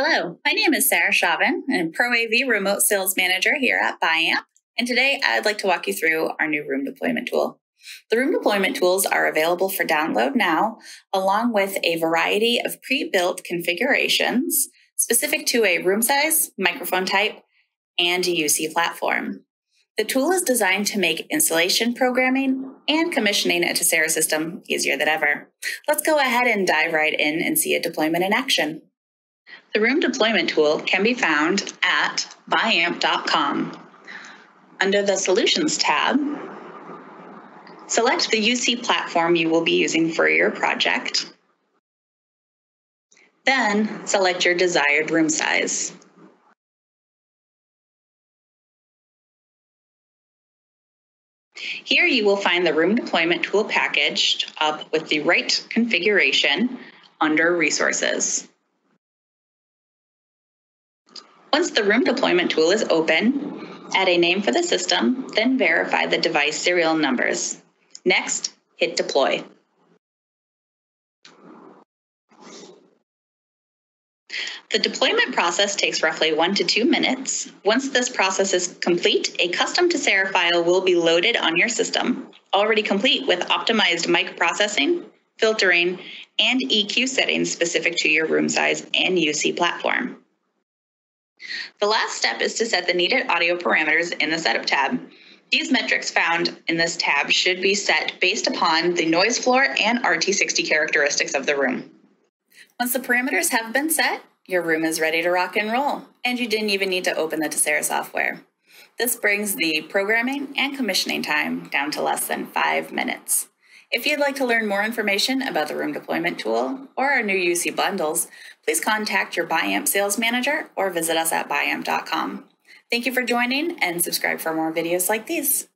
Hello, my name is Sarah Chauvin, and Pro AV Remote Sales Manager here at Biamp. And today I'd like to walk you through our new room deployment tool. The room deployment tools are available for download now, along with a variety of pre built configurations specific to a room size, microphone type, and UC platform. The tool is designed to make installation, programming, and commissioning a Tesira system easier than ever. Let's go ahead and dive right in and see a deployment in action. The room deployment tool can be found at biamp.com. Under the Solutions tab, select the UC platform you will be using for your project. Then select your desired room size. Here you will find the room deployment tool packaged up with the right configuration under resources. Once the room deployment tool is open, add a name for the system, then verify the device serial numbers. Next, hit deploy. The deployment process takes roughly one to two minutes. Once this process is complete, a custom Tesira file will be loaded on your system, already complete with optimized mic processing, filtering, and EQ settings specific to your room size and UC platform. The last step is to set the needed audio parameters in the Setup tab. These metrics found in this tab should be set based upon the noise floor and RT60 characteristics of the room. Once the parameters have been set, your room is ready to rock and roll, and you didn't even need to open the Tesira software. This brings the programming and commissioning time down to less than five minutes. If you'd like to learn more information about the room deployment tool or our new UC bundles, please contact your Biamp sales manager or visit us at biamp.com. Thank you for joining and subscribe for more videos like these.